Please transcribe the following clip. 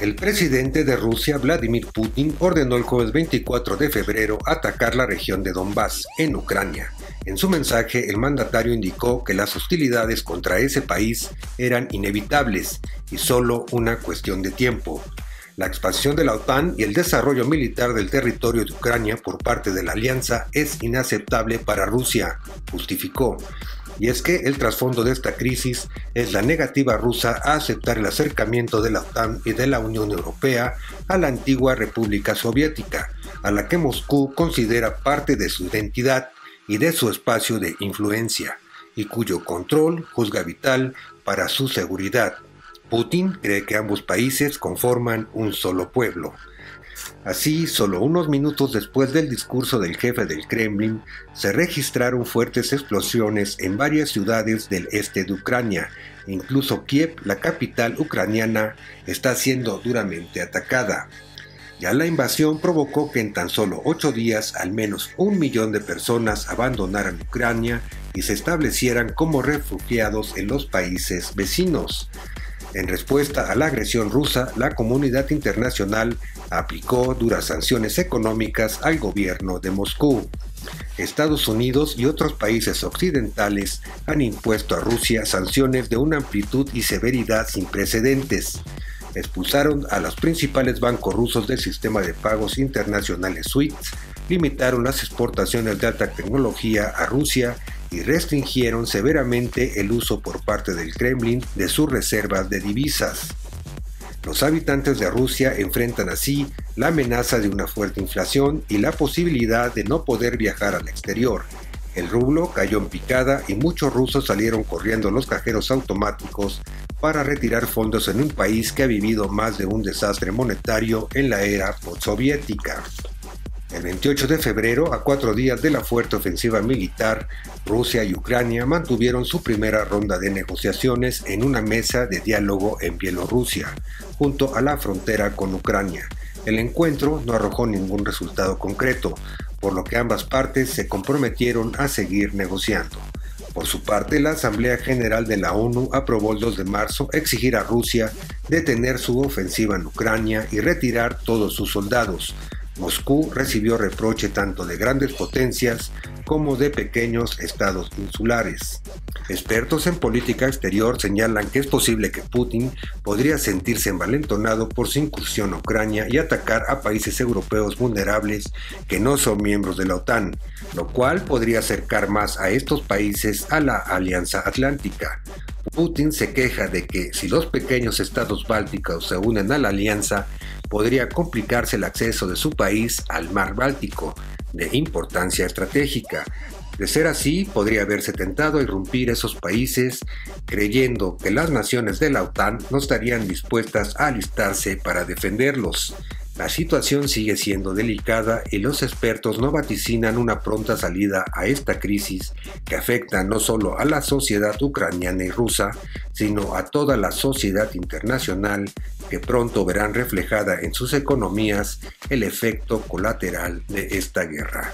El presidente de Rusia, Vladimir Putin, ordenó el jueves 24 de febrero atacar la región de Donbass, en Ucrania. En su mensaje, el mandatario indicó que las hostilidades contra ese país eran inevitables y solo una cuestión de tiempo. La expansión de la OTAN y el desarrollo militar del territorio de Ucrania por parte de la alianza es inaceptable para Rusia, justificó. Y es que el trasfondo de esta crisis es la negativa rusa a aceptar el acercamiento de la OTAN y de la Unión Europea a la antigua República Soviética, a la que Moscú considera parte de su identidad y de su espacio de influencia, y cuyo control juzga vital para su seguridad. Putin cree que ambos países conforman un solo pueblo. Así, solo unos minutos después del discurso del jefe del Kremlin, se registraron fuertes explosiones en varias ciudades del este de Ucrania. Incluso Kiev, la capital ucraniana, está siendo duramente atacada. Ya la invasión provocó que en tan solo ocho días al menos un millón de personas abandonaran Ucrania y se establecieran como refugiados en los países vecinos. En respuesta a la agresión rusa, la comunidad internacional aplicó duras sanciones económicas al gobierno de Moscú. Estados Unidos y otros países occidentales han impuesto a Rusia sanciones de una amplitud y severidad sin precedentes. Expulsaron a los principales bancos rusos del sistema de pagos internacionales SWIFT, limitaron las exportaciones de alta tecnología a Rusia y restringieron severamente el uso por parte del Kremlin de sus reservas de divisas. Los habitantes de Rusia enfrentan así la amenaza de una fuerte inflación y la posibilidad de no poder viajar al exterior. El rublo cayó en picada y muchos rusos salieron corriendo a los cajeros automáticos para retirar fondos en un país que ha vivido más de un desastre monetario en la era postsoviética. El 28 de febrero, a cuatro días de la fuerte ofensiva militar, Rusia y Ucrania mantuvieron su primera ronda de negociaciones en una mesa de diálogo en Bielorrusia, junto a la frontera con Ucrania. El encuentro no arrojó ningún resultado concreto, por lo que ambas partes se comprometieron a seguir negociando. Por su parte, la Asamblea General de la ONU aprobó el 2 de marzo exigir a Rusia detener su ofensiva en Ucrania y retirar todos sus soldados, Moscú recibió reproche tanto de grandes potencias como de pequeños estados insulares. Expertos en política exterior señalan que es posible que Putin podría sentirse envalentonado por su incursión a Ucrania y atacar a países europeos vulnerables que no son miembros de la OTAN, lo cual podría acercar más a estos países a la Alianza Atlántica. Putin se queja de que si los pequeños estados bálticos se unen a la alianza, podría complicarse el acceso de su país al mar Báltico, de importancia estratégica. De ser así, podría haberse tentado a irrumpir esos países, creyendo que las naciones de la OTAN no estarían dispuestas a alistarse para defenderlos. La situación sigue siendo delicada y los expertos no vaticinan una pronta salida a esta crisis que afecta no solo a la sociedad ucraniana y rusa, sino a toda la sociedad internacional que pronto verán reflejada en sus economías el efecto colateral de esta guerra.